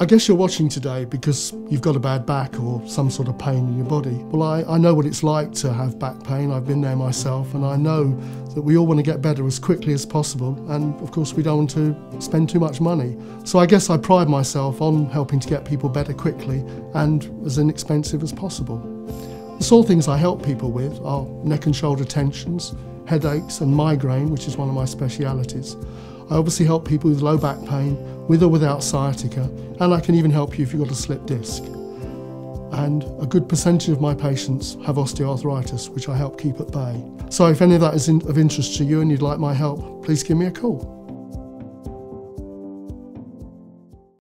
I guess you're watching today because you've got a bad back or some sort of pain in your body. Well, I, I know what it's like to have back pain. I've been there myself, and I know that we all want to get better as quickly as possible. And of course, we don't want to spend too much money. So I guess I pride myself on helping to get people better quickly and as inexpensive as possible. The sort of things I help people with are neck and shoulder tensions, headaches, and migraine, which is one of my specialities. I obviously help people with low back pain, with or without sciatica, and I can even help you if you've got a slip disc. And a good percentage of my patients have osteoarthritis, which I help keep at bay. So if any of that is in, of interest to you and you'd like my help, please give me a call.